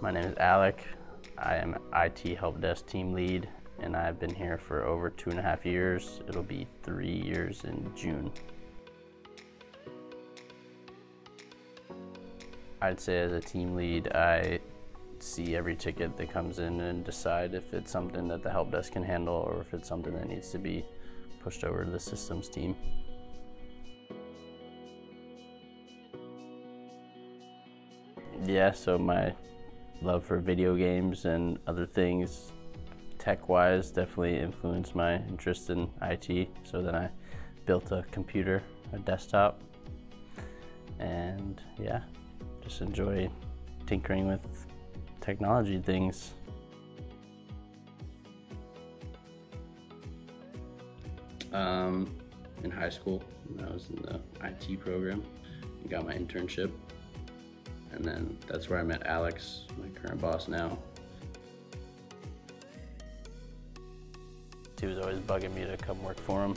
My name is Alec. I am IT Help Desk Team Lead, and I've been here for over two and a half years. It'll be three years in June. I'd say as a team lead, I see every ticket that comes in and decide if it's something that the help desk can handle or if it's something that needs to be pushed over to the systems team. Yeah, so my love for video games and other things tech-wise definitely influenced my interest in IT. So then I built a computer, a desktop, and yeah, just enjoy tinkering with technology things. Um, in high school, I was in the IT program and got my internship. And then that's where I met Alex, my current boss now. He was always bugging me to come work for him.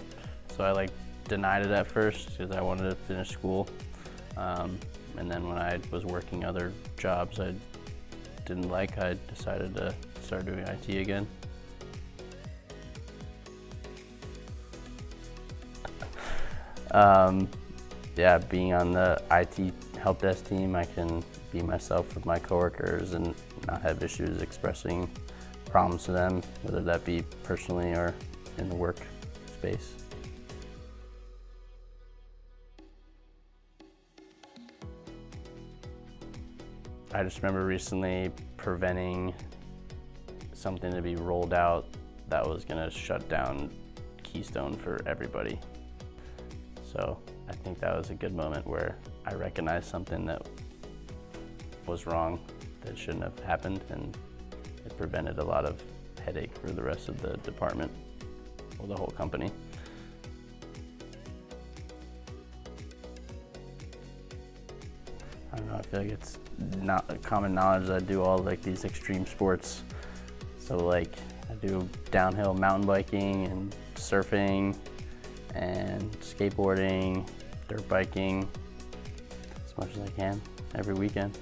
So I like denied it at first because I wanted to finish school. Um, and then when I was working other jobs I didn't like, I decided to start doing IT again. Um, yeah, being on the IT help desk team, I can be myself with my coworkers and not have issues expressing problems to them, whether that be personally or in the work space. I just remember recently preventing something to be rolled out that was gonna shut down Keystone for everybody. So I think that was a good moment where I recognized something that was wrong, that shouldn't have happened, and it prevented a lot of headache for the rest of the department or the whole company. I don't know, I feel like it's not common knowledge that I do all like these extreme sports. So like I do downhill mountain biking and surfing and skateboarding, dirt biking as much as I can every weekend.